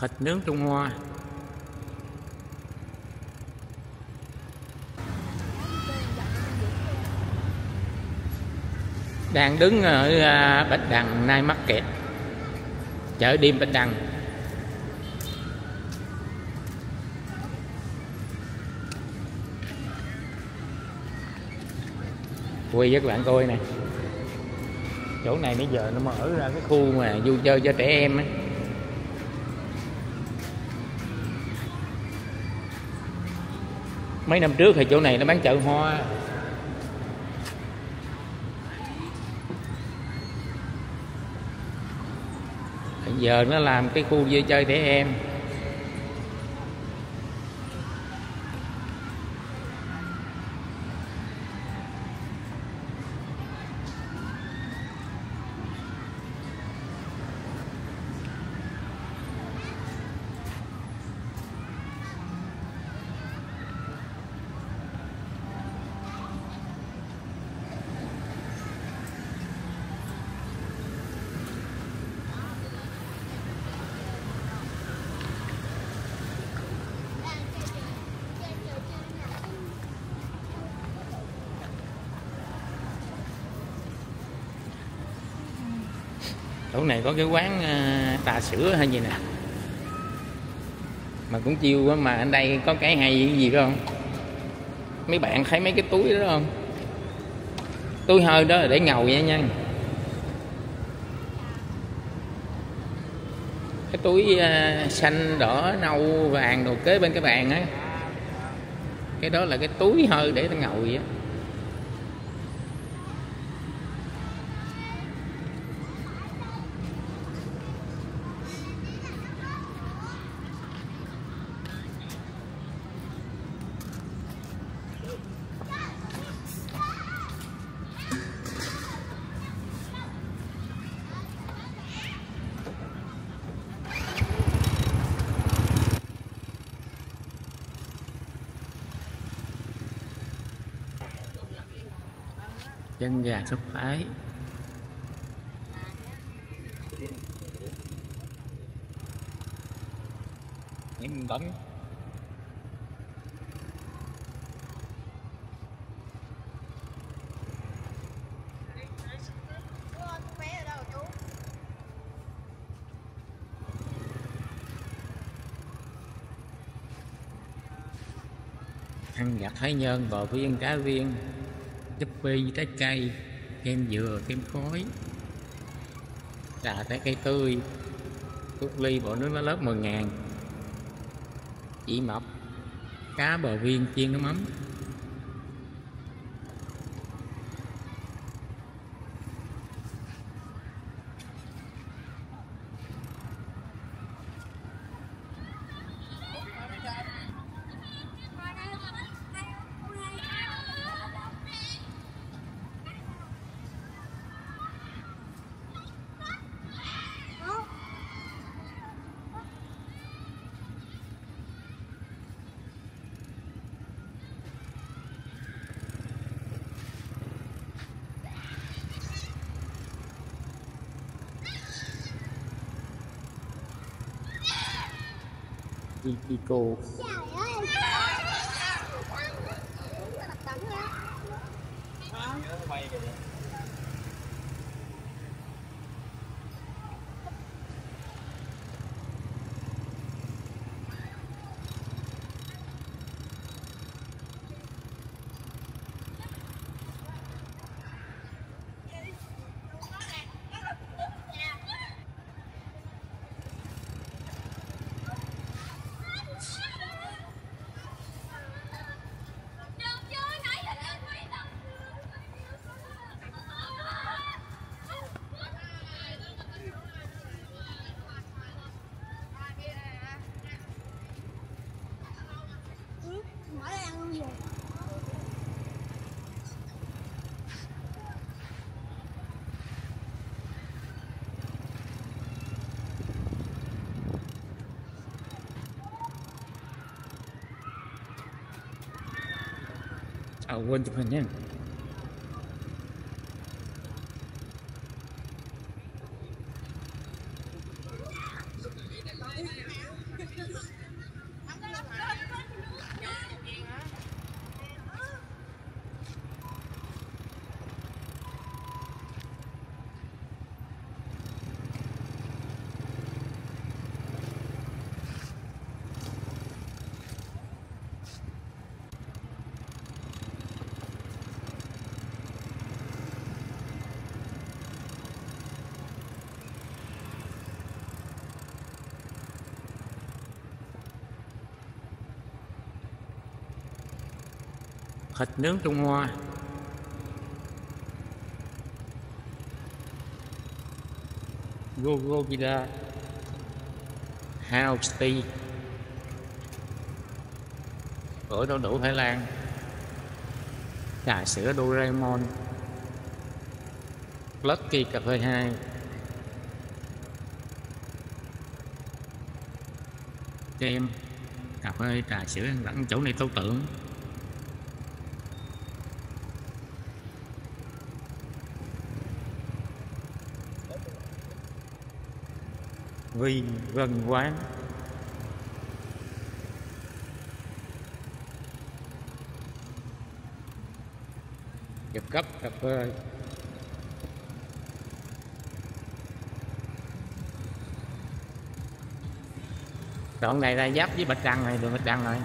thịt nướng Trung Hoa. Đang đứng ở à, Bạch Đằng mắc kẹt. Chợ đêm Bạch Đằng. Quay với các bạn coi nè. Chỗ này bây giờ nó mở ra cái khu mà vui chơi cho trẻ em ấy. Mấy năm trước thì chỗ này nó bán chợ hoa. Giờ nó làm cái khu vui chơi trẻ em. Chỗ này có cái quán ờ, trà sữa hay gì nè. Mà cũng chiêu quá mà ở đây có cái hay gì, gì đó không? Mấy bạn thấy mấy cái túi đó không? Túi hơi đó là để ngầu vậy nha. Cái túi ờ, xanh đỏ nâu vàng đồ kế bên cái bàn á. Cái đó là cái túi hơi để ngầu vậy á. Chân gà sắp phải những bánh ăn giặt thái nhân bò viên cá viên chúp bi trái cây, kem dừa, kem khói. Trà trái cây tươi. Cúc ly bộ nước lá lớp 10 ngàn. Chỉ mập cá bờ viên chiên nước mắm. Ico mở word to put in. Thịt nướng Trung Hoa. Gogobida House Tea Bữa đau đủ Thái Lan. Trà sữa Doraemon. Lucky cà phê 2 Kem, Cà phê, trà sữa, ăn đẳng chỗ này tôi tưởng. Vi Vân Quán. Giật cấp cà phê đoạn này là giáp với bạch đăng này, đường bạch đăng rồi